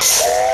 you.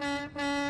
Mm-hmm.